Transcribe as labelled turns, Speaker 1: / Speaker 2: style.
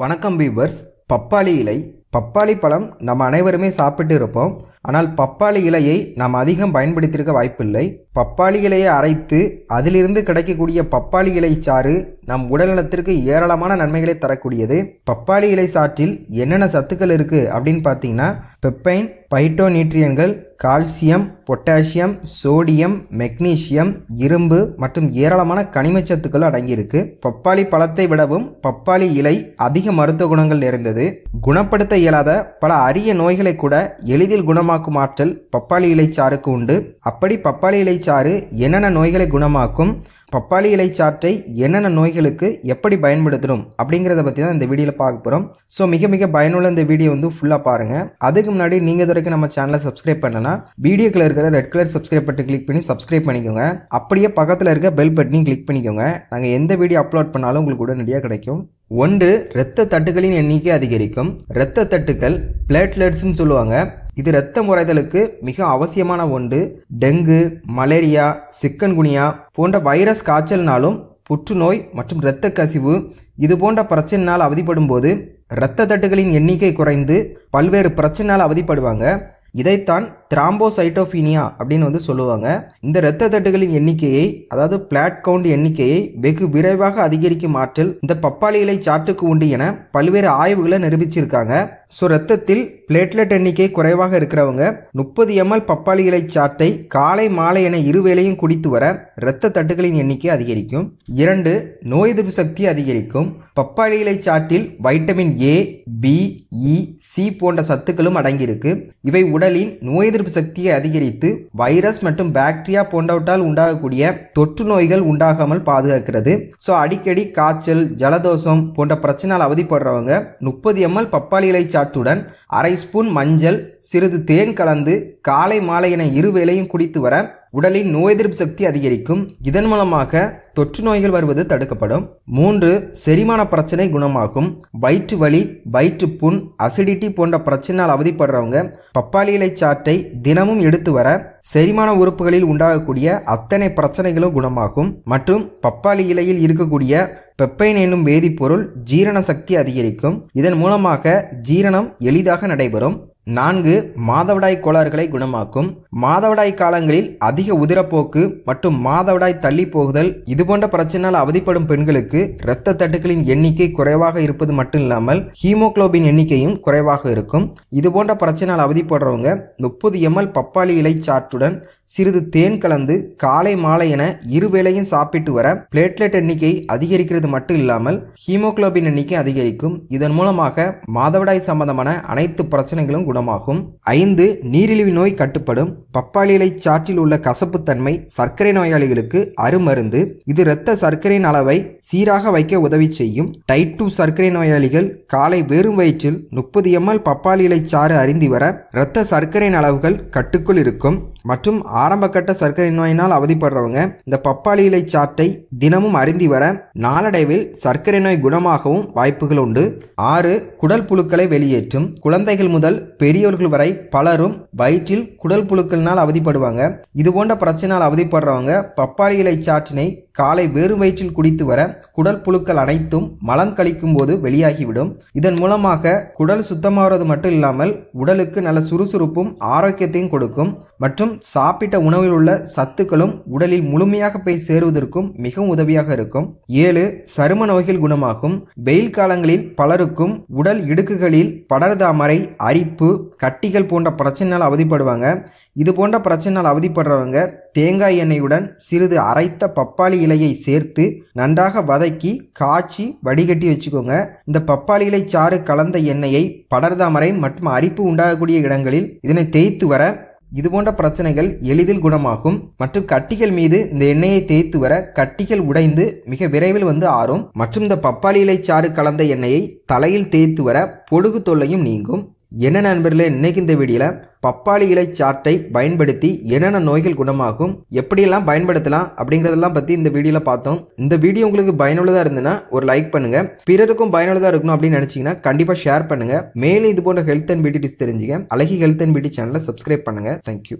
Speaker 1: வணக்கம் பீவர்ஸ் பப்பாளி இலை பப்பாளி பழம் நம்ம அனைவருமே சாப்பிட்டு இருப்போம். ஆனால் பப்பாளி இலையை நாம் அதிகம் பயன்படுத்தியிருக்க வாய்ப்பில்லை. பப்பாளி இலையை அரைத்து அதிலிருந்து கிடைக்கக்கூடிய பப்பாளி இலை சாறு நம் உடல்நலத்திற்கு ஏராளமான நன்மைகளை தரக்கூடியது. பப்பாளி இலை சாற்றில் என்னென்ன சத்துக்கள் இருக்குது அப்படின்னு பார்த்தீங்கன்னா பெப்பைன் பைட்டோநியூட்ரியன்கள் கால்சியம் பொட்டாசியம் சோடியம் மெக்னீசியம் இரும்பு மற்றும் ஏராளமான கனிமச்சத்துக்கள் அடங்கியிருக்கு. பப்பாளி பழத்தை விடவும் பப்பாளி இலை அதிக மருத்துவ குணங்கள் நிறைந்தது. குணப்படுத்த இயலாத பல அரிய நோய்களை கூட எளிதில் குணமாக்கும் ஆற்றல் பப்பாளி இலை சாறுக்கு உண்டு. அப்படி பப்பாளி இலை சாறு என்னென்ன நோய்களை குணமாக்கும்? பப்பாளி இலை சாற்றை என்னென்ன நோய்களுக்கு எப்படி பயன்படுத்தணும் அப்படிங்கிறத பற்றி தான் இந்த வீடியோவில் பார்க்க போகிறோம் ஸோ மிக மிக பயனுள்ள இந்த வீடியோ வந்து ஃபுல்லாக பாருங்கள் அதுக்கு முன்னாடி நீங்கள் இது வரைக்கும் நம்ம சேனலை சப்ஸ்கிரைப் பண்ணனா வீடியோக்கில் இருக்கிற red colour subscribe button click பண்ணி சப்ஸ்கிரைப் பண்ணிக்கோங்க. அப்படியே பக்கத்தில் இருக்க பெல் பட்டனையும் கிளிக் பண்ணிக்கோங்க. நாங்கள் எந்த வீடியோ அப்லோட் பண்ணாலும் உங்களுக்கு உடனடியாக கிடைக்கும். ஒன்று இரத்த தட்டுகளின் எண்ணிக்கை அதிகரிக்கும். இரத்த தட்டுக்கள் பிளேட்லெட்ஸ்னு சொல்லுவாங்க. இது இரத்த முறைதலுக்கு மிக அவசியமான ஒன்று. டெங்கு மலேரியா சிக்கன்குனியா போன்ற வைரஸ் காய்ச்சல்னாலும் புற்றுநோய் மற்றும் இரத்த கசிவு இது போன்ற பிரச்சனைனால் அவதிப்படும் போது இரத்த தட்டுகளின் எண்ணிக்கை குறைந்து பல்வேறு பிரச்சனையால் அவதிப்படுவாங்க. இதைத்தான் திராம்போசைட்டோஃபீனியா அப்படின்னு வந்து சொல்லுவாங்க. இந்த இரத்த தட்டுகளின் எண்ணிக்கையை அதாவது பிளாட் கவுண்ட் எண்ணிக்கையை வெகு விரைவாக அதிகரிக்கும் ஆற்றல் இந்த பப்பாளி இலை சாற்றுக்கு உண்டு என பல்வேறு ஆய்வுகளை நிரூபிச்சிருக்காங்க. ஸோ ரத்தத்தில் பிளேட்லெட் எண்ணிக்கை குறைவாக இருக்கிறவங்க முப்பது எம்எல் பப்பாளி இலை சாட்டை காலை மாலை என இருவேளையும் குடித்து வர இரத்த தட்டுகளின் எண்ணிக்கை அதிகரிக்கும். இரண்டு நோய் எதிர்ப்பு சக்தி அதிகரிக்கும். பப்பாளி இலை சாட்டில் vitamin A B E C போன்ற சத்துக்களும் அடங்கியிருக்கு. இவை உடலின் நோய் எதிர்ப்பு சக்தியை அதிகரித்து வைரஸ் மற்றும் பாக்டீரியா போன்றவற்றால் உண்டாகக்கூடிய தொற்று நோய்கள் உண்டாகாமல் பாதுகாக்கிறது. ஸோ அடிக்கடி காய்ச்சல் ஜலதோஷம் போன்ற பிரச்சனையால் அவதிப்படுறவங்க முப்பது எம்எல் பப்பாளி இலை சாற்றுடன் அரை ஸ்பூன் மஞ்சள் சிறிது தேன் கலந்து காலை மாலை என இரு வேளையும் குடித்து வர உடலின் நோய் எதிர்ப்பு சக்தி அதிகரிக்கும். இதன் மூலமாக தொற்று நோய்கள் வருவது தடுக்கப்படும். மூன்று செரிமான பிரச்சனை குணமாகும். வயிற்று வலி வயிற்று புண் அசிடிட்டி போன்ற பிரச்சனையால் அவதிப்படுறவங்க பப்பாளி இலை சாற்றை தினமும் எடுத்து வர செரிமான உறுப்புகளில் உண்டாகக்கூடிய அத்தனை பிரச்சனைகளும் குணமாகும். மற்றும் பப்பாளி இலையில் இருக்கக்கூடிய பெப்பைன் என்னும் வேதிப்பொருள் ஜீரண சக்தி அதிகரிக்கும். இதன் மூலமாக ஜீரணம் எளிதாக நடைபெறும். நான்கு மாதவிடாய் கோளாறுகளை குணமாக்கும். மாதவிடாய் காலங்களில் அதிக உதிரப்போக்கு மற்றும் மாதவிடாய் தள்ளி போகுதல் இதுபோன்ற பிரச்சனையால் அவதிப்படும் பெண்களுக்கு இரத்த தட்டுக்களின் எண்ணிக்கை குறைவாக இருப்பது மட்டும் இல்லாமல் ஹீமோகுளோபின் எண்ணிக்கையும் குறைவாக இருக்கும். இதுபோன்ற பிரச்சனையால் அவதிப்படுறவங்க முப்பது எம்எல் பப்பாளி இலை சாற்றுடன் சிறிது தேன் கலந்து காலை மாலை என இருவேளையும் சாப்பிட்டு வர பிளேட்லெட் எண்ணிக்கை அதிகரிக்கிறது மட்டும் இல்லாமல் ஹீமோகுளோபின் எண்ணிக்கை அதிகரிக்கும். இதன் மூலமாக மாதவிடாய் சம்பந்தமான அனைத்து பிரச்சனைகளும் குணமாகும். ஐந்து நீரிழிவு நோய் கட்டுப்படும். பப்பாளி இலை சாற்றில் உள்ள கசப்புத்தன்மை சர்க்கரை நோயாளிகளுக்கு அருமருந்து. இது இரத்த சர்க்கரையின் அளவை சீராக வைக்க உதவி செய்யும். டைப் டூ சர்க்கரை நோயாளிகள் காலை வெறும் வயிற்றில் முப்பது எம்எல் பப்பாளி இலை சாறு அருந்தி வர இரத்த சர்க்கரையின் அளவுகள் கட்டுக்குள் இருக்கும். மற்றும் ஆரம்பகட்ட சர்க்கரை நோயினால் அவதிப்படுறவங்க இந்த பப்பாளி இலை சாட்டை தினமும் அருந்தி வர நாளடைவில் சர்க்கரை நோய் குணமாகவும் வாய்ப்புகள் உண்டு. ஆறு குடல் புழுக்களை வெளியேற்றும். குழந்தைகள் முதல் பெரியோர்கள் வரை பலரும் வயிற்றில் குடல் புழுக்கள்னால் அவதிப்படுவாங்க. இது போன்ற பிரச்சனையால் அவதிப்படுறவங்க பப்பாளி இலை சாற்றினை காலை வெறும் வயிற்றில் குடித்து வர குடல் புழுக்கள் அனைத்தும் மலம் கழிக்கும் போது வெளியாகிவிடும். இதன் மூலமாக குடல் சுத்தமாகிறது மட்டும் இல்லாமல் உடலுக்கு நல்ல சுறுசுறுப்பும் ஆரோக்கியத்தையும் கொடுக்கும். மற்றும் மற்றும் சாப்பிட்ட உணவில் உள்ள சத்துக்களும் உடலில் முழுமையாக போய் சேருவதற்கும் மிகவும் உதவியாக இருக்கும். ஏழு சரும நோய்கள் குணமாகும். வெயில் காலங்களில் பலருக்கும் உடல் இடுக்குகளில் படர்தாமரை அரிப்பு கட்டிகள் போன்ற பிரச்சனையால் அவதிப்படுவாங்க. இது போன்ற பிரச்சனையால் அவதிப்படுறவங்க தேங்காய் எண்ணெயுடன் சிறிது அரைத்த பப்பாளி இலையை சேர்த்து நன்றாக வதக்கி காய்ச்சி வடிகட்டி வச்சுக்கோங்க. இந்த பப்பாளி இலை சாறு கலந்த எண்ணெயை படர்தாமரை மற்றும் அரிப்பு உண்டாகக்கூடிய இடங்களில் இதனை தேய்த்து வர இது போன்ற பிரச்சனைகள் எளிதில் குணமாகும். மற்றும் கட்டிகள் மீது இந்த எண்ணெயை தேய்த்து வர கட்டிகள் உடைந்து மிக விரைவில் வந்து ஆறும். மற்றும் இந்த பப்பாளி இலை சாறு கலந்த எண்ணெயை தலையில் தேய்த்து வர பொடுகு தொல்லையும் நீங்கும். என்ன நண்பர்களே இன்னைக்கு இந்த வீடியோவில் பப்பாளி இலை சாட்டை பயன்படுத்தி என்னென்ன நோய்கள் குணமாகும் எப்படியெல்லாம் பயன்படுத்தலாம் அப்படிங்கிறதெல்லாம் பற்றி இந்த வீடியோவில் பார்த்தோம். இந்த வீடியோ உங்களுக்கு பயனுள்ளதாக இருந்ததுன்னா ஒரு லைக் பண்ணுங்கள் பிறருக்கும் பயனுள்ளதாக இருக்கணும் அப்படின்னு நினச்சிங்கன்னா கண்டிப்பாக ஷேர் பண்ணுங்கள் மேலும் இது போன்ற ஹெல்த் அண்ட் பியூட்டி டிப்ஸ் தெரிஞ்சுக்க அழகி ஹெல்த் அண்ட் பியூட்டி சேனலை சப்ஸ்கிரைப் பண்ணுங்கள் தேங்க்யூ